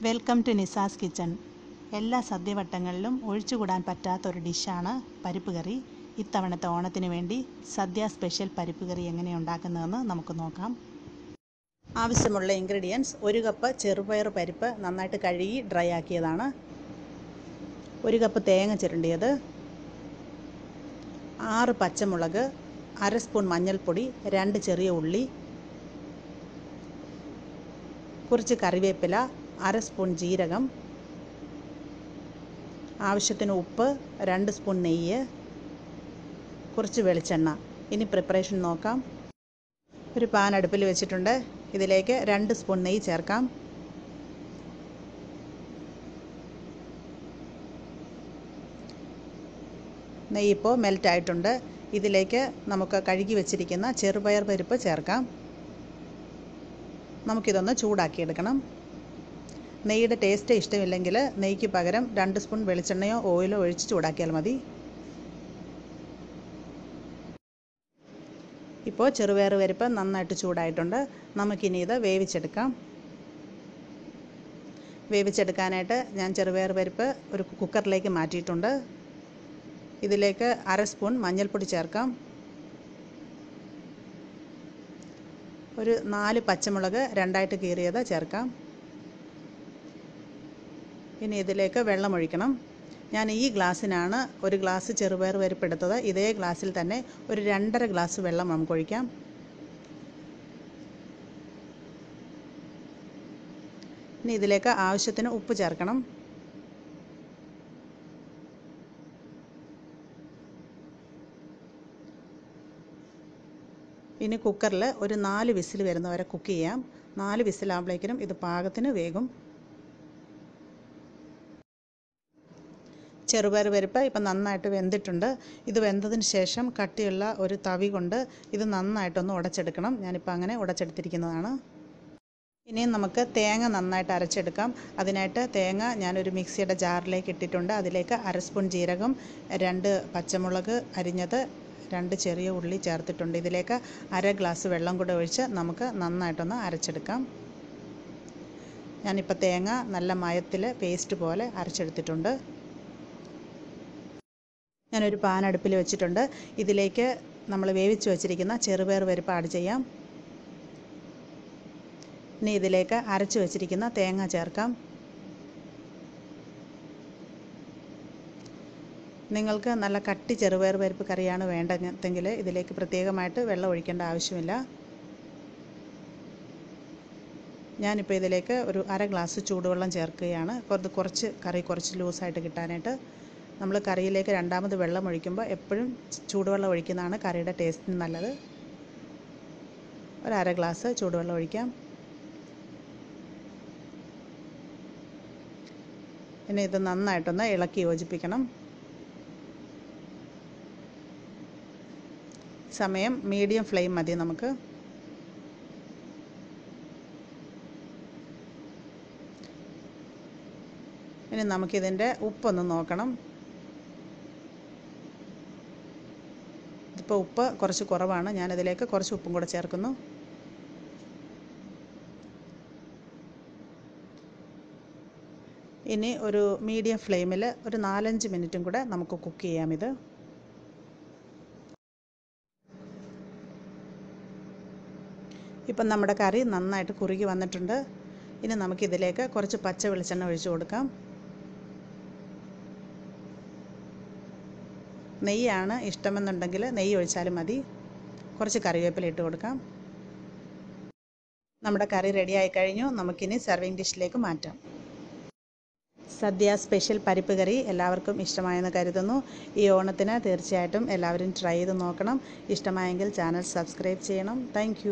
Welcome to Nisa's kitchen എല്ലാ സദ്യവട്ടങ്ങളിലും ഒഴിച്ചുകൂടാൻ പറ്റാത്ത ഒരു ഡിഷാണ് പരിപ്പ് കറി ഇത്തവണത്തെ ഓണത്തിന് വേണ്ടി സദ്യ സ്പെഷ്യൽ പരിപ്പ് കറി എങ്ങനെ ഉണ്ടാക്കുന്നതെന്ന് നമുക്ക് നോക്കാം. ആവശ്യമുള്ള ഇൻഗ്രീഡിയൻസ് ഒരു കപ്പ് ചെറുപയർ പരിപ്പ് നന്നായിട്ട് കഴുകി ഡ്രൈ ആക്കിയതാണ്. ഒരു കപ്പ് തേങ്ങ ചുരണ്ടിയത്. ആറ് പച്ചമുളക് അര സ്പൂൺ മഞ്ഞൾപ്പൊടി രണ്ട് ചെറിയ ഉള്ളി കുറച്ച് കറിവേപ്പില അര സ്പൂൺ ജീരകം ആവശ്യത്തിന് ഉപ്പ് രണ്ട് സ്പൂൺ നെയ്യ് കുറച്ച് വെളിച്ചെണ്ണ. ഇനി പ്രിപ്പറേഷൻ നോക്കാം. ഒരു പാൻ അടുപ്പിൽ വെച്ചിട്ടുണ്ട്. ഇതിലേക്ക് രണ്ട് സ്പൂൺ നെയ്യ് ചേർക്കാം. നെയ്യ് ഇപ്പോൾ മെൽറ്റ് ആയിട്ടുണ്ട്. ഇതിലേക്ക് നമുക്ക് കഴുകി വെച്ചിരിക്കുന്ന ചെറുപയർ പരിപ്പ് ചേർക്കാം. നമുക്കിതൊന്ന് ചൂടാക്കിയെടുക്കണം. നെയ്യുടെ ടേസ്റ്റ് ഇഷ്ടമില്ലെങ്കിൽ നെയ്ക്ക് പകരം രണ്ട് സ്പൂൺ വെളിച്ചെണ്ണയോ ഓയിലോ ഒഴിച്ച് ചൂടാക്കിയാൽ മതി. ഇപ്പോൾ ചെറുപയർ പരിപ്പ് നന്നായിട്ട് ചൂടായിട്ടുണ്ട്. നമുക്കിനി ഇത് വേവിച്ചെടുക്കാം. വേവിച്ചെടുക്കാനായിട്ട് ഞാൻ ചെറുപയർ പരിപ്പ് ഒരു കുക്കറിലേക്ക് മാറ്റിയിട്ടുണ്ട്. ഇതിലേക്ക് അര സ്പൂൺ മഞ്ഞൾപ്പൊടി ചേർക്കാം. ഒരു നാല് പച്ചമുളക് രണ്ടായിട്ട് കീറിയത് ചേർക്കാം. ഇനി ഇതിലേക്ക് വെള്ളം ഒഴിക്കണം. ഞാൻ ഈ ഗ്ലാസ്സിനാണ് ഒരു ഗ്ലാസ് ചെറുപയർ പരിപ്പെടുത്തത് ഇതേ ഗ്ലാസ്സിൽ തന്നെ ഒരു രണ്ടര ഗ്ലാസ് വെള്ളം നമുക്ക് ഒഴിക്കാം. ഇനി ഇതിലേക്ക് ആവശ്യത്തിന് ഉപ്പ് ചേർക്കണം. ഇനി കുക്കറിൽ ഒരു നാല് വിസിൽ വരുന്നവരെ കുക്ക് ചെയ്യാം. നാല് വിസിലാകുമ്പോഴേക്കിനും ഇത് പാകത്തിന് വേകും. ചെറുപയർ പരിപ്പ് ഇപ്പം നന്നായിട്ട് വെന്തിട്ടുണ്ട്. ഇത് വെന്തതിന് ശേഷം കട്ടിയുള്ള ഒരു തവി കൊണ്ട് ഇത് നന്നായിട്ടൊന്ന് ഉടച്ചെടുക്കണം. ഞാനിപ്പോൾ അങ്ങനെ ഉടച്ചെടുത്തിരിക്കുന്നതാണ്. ഇനിയും നമുക്ക് തേങ്ങ നന്നായിട്ട് അരച്ചെടുക്കാം. അതിനായിട്ട് തേങ്ങ ഞാനൊരു മിക്സിയുടെ ജാറിലേക്ക് ഇട്ടിട്ടുണ്ട്. അതിലേക്ക് അര സ്പൂൺ ജീരകം രണ്ട് പച്ചമുളക് അരിഞ്ഞത് രണ്ട് ചെറിയ ഉള്ളി ചേർത്തിട്ടുണ്ട്. ഇതിലേക്ക് അര ഗ്ലാസ് വെള്ളം കൂടെ ഒഴിച്ച് നമുക്ക് നന്നായിട്ടൊന്ന് അരച്ചെടുക്കാം. ഞാനിപ്പോൾ തേങ്ങ നല്ല മയത്തിൽ പേസ്റ്റ് പോലെ അരച്ചെടുത്തിട്ടുണ്ട്. ഞാനൊരു പാൻ അടുപ്പിൽ വെച്ചിട്ടുണ്ട്. ഇതിലേക്ക് നമ്മൾ വേവിച്ച് വെച്ചിരിക്കുന്ന ചെറുപയർ പരിപ്പ് ആഡ് ചെയ്യാം. ഇനി ഇതിലേക്ക് അരച്ച് വെച്ചിരിക്കുന്ന തേങ്ങ ചേർക്കാം. നിങ്ങൾക്ക് നല്ല കട്ടി ചെറുപയർ പരിപ്പ് കറിയാണ് വേണ്ടതെങ്കിൽ ഇതിലേക്ക് പ്രത്യേകമായിട്ട് വെള്ളം ഒഴിക്കേണ്ട ആവശ്യമില്ല. ഞാനിപ്പോൾ ഇതിലേക്ക് ഒരു അര ഗ്ലാസ് ചൂടുവെള്ളം ചേർക്കുകയാണ്. കുറച്ച് കറി കുറച്ച് ലൂസായിട്ട് കിട്ടാനായിട്ട് നമ്മൾ കറിയിലേക്ക് രണ്ടാമത് വെള്ളം ഒഴിക്കുമ്പോൾ എപ്പോഴും ചൂടുവെള്ളം ഒഴിക്കുന്നതാണ് കറിയുടെ ടേസ്റ്റിന് നല്ലത്. ഒരു അര ഗ്ലാസ് ചൂടുവെള്ളം ഒഴിക്കാം. പിന്നെ ഇത് നന്നായിട്ടൊന്ന് ഇളക്കി യോജിപ്പിക്കണം. സമയം മീഡിയം ഫ്ലെയിം മതി നമുക്ക്. ഇനി നമുക്കിതിന്റെ ഉപ്പൊന്ന് നോക്കണം. ഇതിപ്പോൾ ഉപ്പ് കുറച്ച് കുറവാണ്. ഞാനതിലേക്ക് കുറച്ച് ഉപ്പും കൂടെ ചേർക്കുന്നു. ഇനി ഒരു മീഡിയം ഫ്ലെയിമിൽ ഒരു നാലഞ്ച് മിനിറ്റും കൂടെ നമുക്ക് കുക്ക് ചെയ്യാം ഇത്. ഇപ്പം നമ്മുടെ കറി നന്നായിട്ട് കുറുകി വന്നിട്ടുണ്ട്. ഇനി നമുക്കിതിലേക്ക് കുറച്ച് പച്ച വെളിച്ചെണ്ണ ഒഴിച്ചു കൊടുക്കാം. നെയ്യാണ് ഇഷ്ടമെന്നുണ്ടെങ്കിൽ നെയ്യ് ഒഴിച്ചാലും മതി. കുറച്ച് കറിവേപ്പില ഇട്ട് കൊടുക്കാം. നമ്മുടെ കറി റെഡി ആയി കഴിഞ്ഞു. നമുക്കിനി സെർവിങ് ഡിഷിലേക്ക് മാറ്റാം. സദ്യ സ്പെഷ്യൽ പരിപ്പ് കറി എല്ലാവർക്കും ഇഷ്ടമായെന്ന് കരുതുന്നു. ഈ ഓണത്തിന് തീർച്ചയായിട്ടും എല്ലാവരും ട്രൈ ചെയ്ത് നോക്കണം. ഇഷ്ടമായെങ്കിൽ ചാനൽ സബ്സ്ക്രൈബ് ചെയ്യണം. താങ്ക്